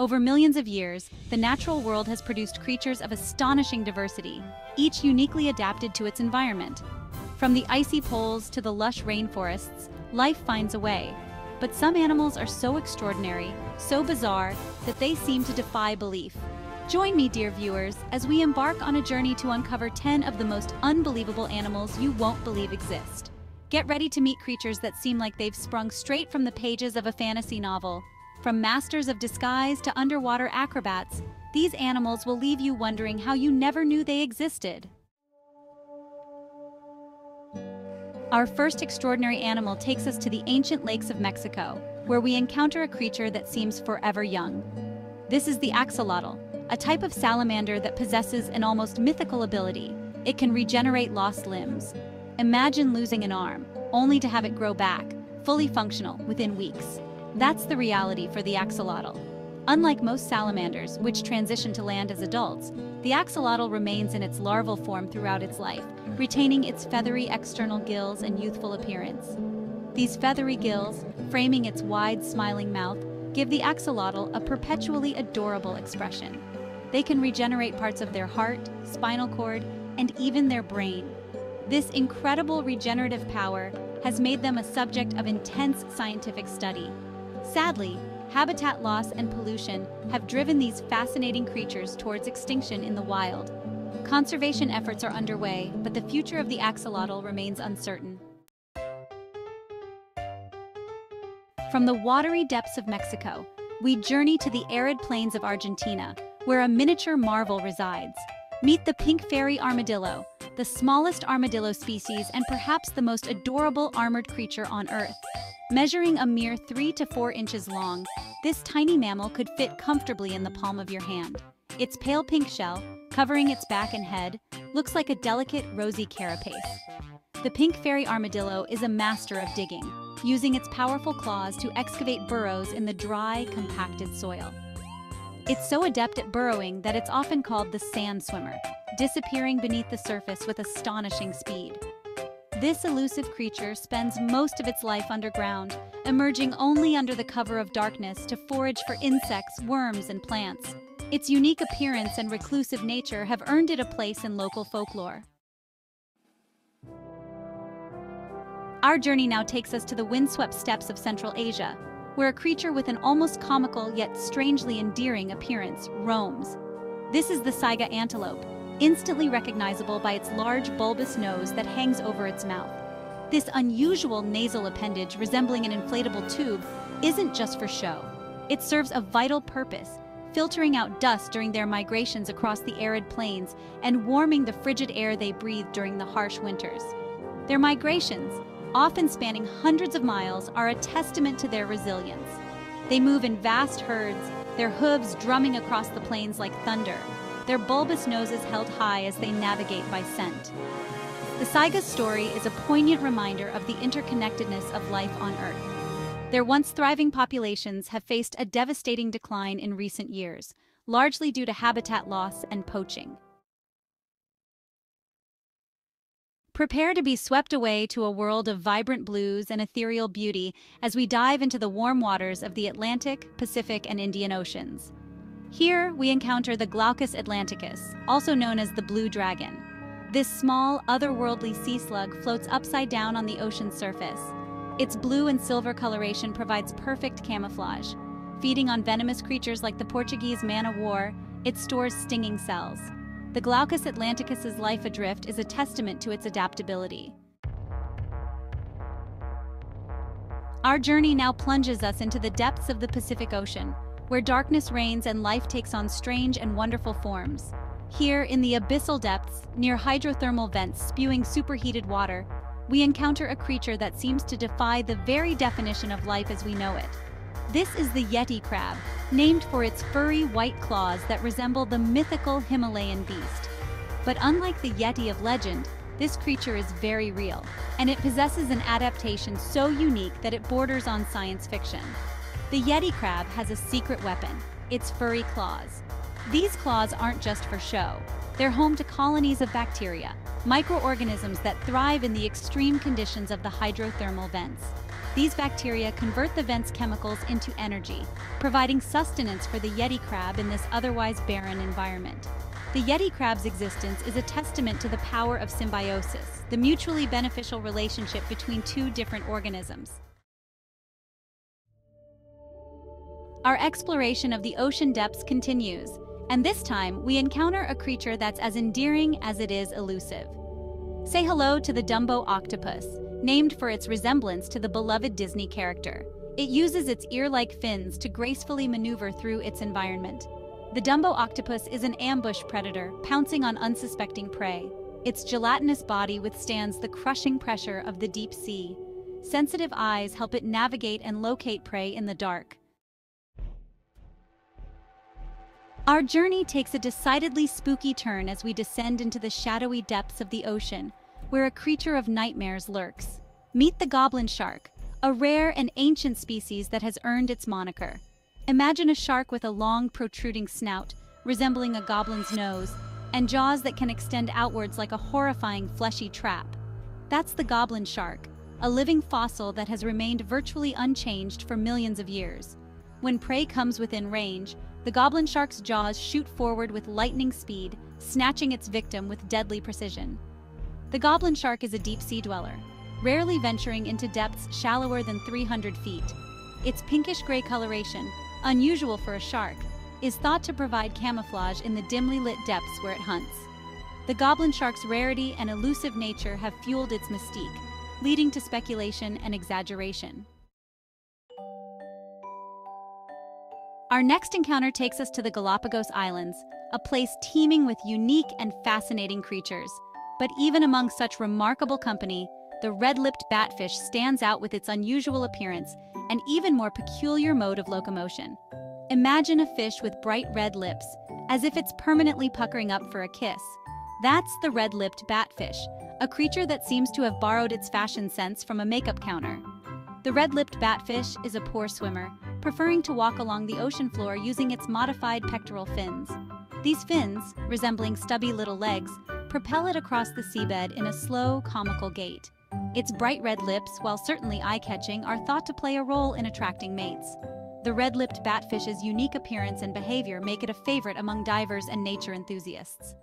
Over millions of years, the natural world has produced creatures of astonishing diversity, each uniquely adapted to its environment. From the icy poles to the lush rainforests, life finds a way. But some animals are so extraordinary, so bizarre, that they seem to defy belief. Join me, dear viewers, as we embark on a journey to uncover 10 of the most unbelievable animals you won't believe exist. Get ready to meet creatures that seem like they've sprung straight from the pages of a fantasy novel. From masters of disguise to underwater acrobats, these animals will leave you wondering how you never knew they existed. Our first extraordinary animal takes us to the ancient lakes of Mexico, where we encounter a creature that seems forever young. This is the axolotl, a type of salamander that possesses an almost mythical ability. It can regenerate lost limbs. Imagine losing an arm, only to have it grow back, fully functional, within weeks. That's the reality for the axolotl. Unlike most salamanders, which transition to land as adults, the axolotl remains in its larval form throughout its life, mm. retaining its feathery external gills and youthful appearance. These feathery gills, framing its wide, smiling mouth, give the axolotl a perpetually adorable expression. They can regenerate parts of their heart, spinal cord, and even their brain. This incredible regenerative power has made them a subject of intense scientific study, Sadly, habitat loss and pollution have driven these fascinating creatures towards extinction in the wild. Conservation efforts are underway, but the future of the axolotl remains uncertain. From the watery depths of Mexico, we journey to the arid plains of Argentina, where a miniature marvel resides. Meet the pink fairy armadillo, the smallest armadillo species and perhaps the most adorable armored creature on Earth. Measuring a mere 3 to 4 inches long, this tiny mammal could fit comfortably in the palm of your hand. Its pale pink shell, covering its back and head, looks like a delicate rosy carapace. The pink fairy armadillo is a master of digging, using its powerful claws to excavate burrows in the dry, compacted soil. It's so adept at burrowing that it's often called the sand swimmer, disappearing beneath the surface with astonishing speed. This elusive creature spends most of its life underground, emerging only under the cover of darkness to forage for insects, worms, and plants. Its unique appearance and reclusive nature have earned it a place in local folklore. Our journey now takes us to the windswept steppes of Central Asia, where a creature with an almost comical yet strangely endearing appearance roams. This is the saiga antelope, instantly recognizable by its large bulbous nose that hangs over its mouth. This unusual nasal appendage resembling an inflatable tube isn't just for show. It serves a vital purpose, filtering out dust during their migrations across the arid plains and warming the frigid air they breathe during the harsh winters. Their migrations, often spanning hundreds of miles, are a testament to their resilience. They move in vast herds, their hooves drumming across the plains like thunder, their bulbous noses held high as they navigate by scent. The Saiga's story is a poignant reminder of the interconnectedness of life on Earth. Their once thriving populations have faced a devastating decline in recent years, largely due to habitat loss and poaching. Prepare to be swept away to a world of vibrant blues and ethereal beauty as we dive into the warm waters of the Atlantic, Pacific, and Indian Oceans. Here, we encounter the Glaucus atlanticus, also known as the blue dragon. This small, otherworldly sea slug floats upside down on the ocean's surface. Its blue and silver coloration provides perfect camouflage. Feeding on venomous creatures like the Portuguese man-o'-war, it stores stinging cells. The Glaucus atlanticus's life adrift is a testament to its adaptability. Our journey now plunges us into the depths of the Pacific Ocean, where darkness reigns and life takes on strange and wonderful forms. Here, in the abyssal depths, near hydrothermal vents spewing superheated water, we encounter a creature that seems to defy the very definition of life as we know it. This is the Yeti crab, named for its furry white claws that resemble the mythical Himalayan beast. But unlike the Yeti of legend, this creature is very real, and it possesses an adaptation so unique that it borders on science fiction. The Yeti crab has a secret weapon, its furry claws. These claws aren't just for show. They're home to colonies of bacteria, microorganisms that thrive in the extreme conditions of the hydrothermal vents. These bacteria convert the vent's chemicals into energy, providing sustenance for the Yeti crab in this otherwise barren environment. The Yeti crab's existence is a testament to the power of symbiosis, the mutually beneficial relationship between two different organisms. Our exploration of the ocean depths continues, and this time we encounter a creature that's as endearing as it is elusive. Say hello to the Dumbo octopus, named for its resemblance to the beloved Disney character. It uses its ear-like fins to gracefully maneuver through its environment. The Dumbo octopus is an ambush predator, pouncing on unsuspecting prey. Its gelatinous body withstands the crushing pressure of the deep sea. Sensitive eyes help it navigate and locate prey in the dark. Our journey takes a decidedly spooky turn as we descend into the shadowy depths of the ocean, where a creature of nightmares lurks. Meet the goblin shark, a rare and ancient species that has earned its moniker. Imagine a shark with a long, protruding snout, resembling a goblin's nose, and jaws that can extend outwards like a horrifying fleshy trap. That's the goblin shark, a living fossil that has remained virtually unchanged for millions of years. When prey comes within range, the goblin shark's jaws shoot forward with lightning speed, snatching its victim with deadly precision. The goblin shark is a deep-sea dweller, rarely venturing into depths shallower than 300 feet. Its pinkish-gray coloration, unusual for a shark, is thought to provide camouflage in the dimly lit depths where it hunts. The goblin shark's rarity and elusive nature have fueled its mystique, leading to speculation and exaggeration. Our next encounter takes us to the Galapagos Islands, a place teeming with unique and fascinating creatures. But even among such remarkable company, the red-lipped batfish stands out with its unusual appearance and even more peculiar mode of locomotion. Imagine a fish with bright red lips, as if it's permanently puckering up for a kiss. That's the red-lipped batfish, a creature that seems to have borrowed its fashion sense from a makeup counter. The red-lipped batfish is a poor swimmer, preferring to walk along the ocean floor using its modified pectoral fins. These fins, resembling stubby little legs, propel it across the seabed in a slow, comical gait. Its bright red lips, while certainly eye-catching, are thought to play a role in attracting mates. The red-lipped batfish's unique appearance and behavior make it a favorite among divers and nature enthusiasts.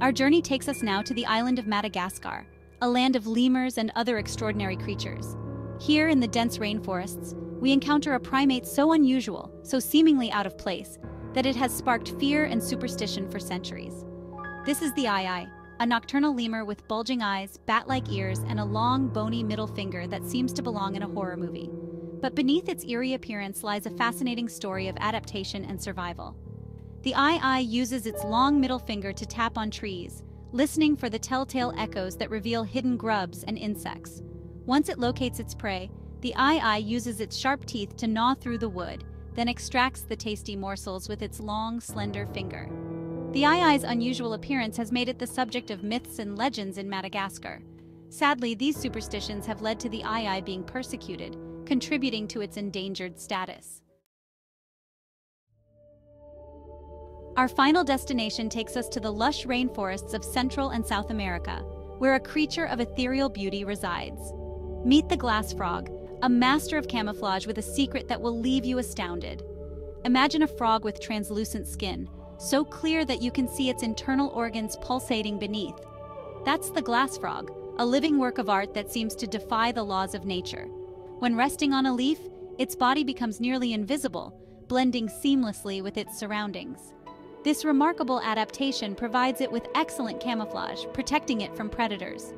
Our journey takes us now to the island of Madagascar, a land of lemurs and other extraordinary creatures. Here in the dense rainforests, we encounter a primate so unusual, so seemingly out of place, that it has sparked fear and superstition for centuries. This is the aye-aye, a nocturnal lemur with bulging eyes, bat-like ears, and a long, bony middle finger that seems to belong in a horror movie. But beneath its eerie appearance lies a fascinating story of adaptation and survival. The aye-aye uses its long middle finger to tap on trees, listening for the telltale echoes that reveal hidden grubs and insects. Once it locates its prey, the aye-aye uses its sharp teeth to gnaw through the wood, then extracts the tasty morsels with its long, slender finger. The aye-aye's unusual appearance has made it the subject of myths and legends in Madagascar. Sadly, these superstitions have led to the aye-aye being persecuted, contributing to its endangered status. Our final destination takes us to the lush rainforests of Central and South America, where a creature of ethereal beauty resides. Meet the glass frog, a master of camouflage with a secret that will leave you astounded. Imagine a frog with translucent skin, so clear that you can see its internal organs pulsating beneath. That's the glass frog, a living work of art that seems to defy the laws of nature. When resting on a leaf, its body becomes nearly invisible, blending seamlessly with its surroundings. This remarkable adaptation provides it with excellent camouflage, protecting it from predators.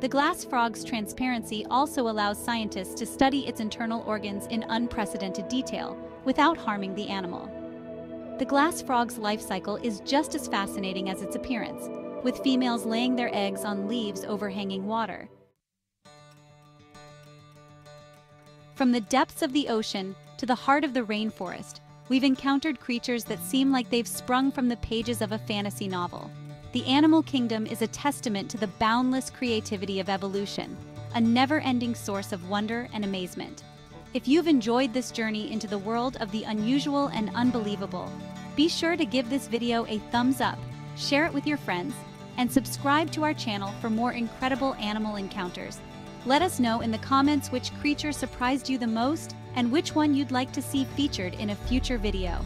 The glass frog's transparency also allows scientists to study its internal organs in unprecedented detail, without harming the animal. The glass frog's life cycle is just as fascinating as its appearance, with females laying their eggs on leaves overhanging water. From the depths of the ocean to the heart of the rainforest, we've encountered creatures that seem like they've sprung from the pages of a fantasy novel. The animal kingdom is a testament to the boundless creativity of evolution, a never-ending source of wonder and amazement. If you've enjoyed this journey into the world of the unusual and unbelievable, be sure to give this video a thumbs up, share it with your friends, and subscribe to our channel for more incredible animal encounters. Let us know in the comments which creature surprised you the most and which one you'd like to see featured in a future video.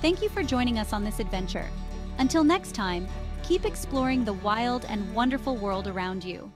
Thank you for joining us on this adventure. Until next time, keep exploring the wild and wonderful world around you.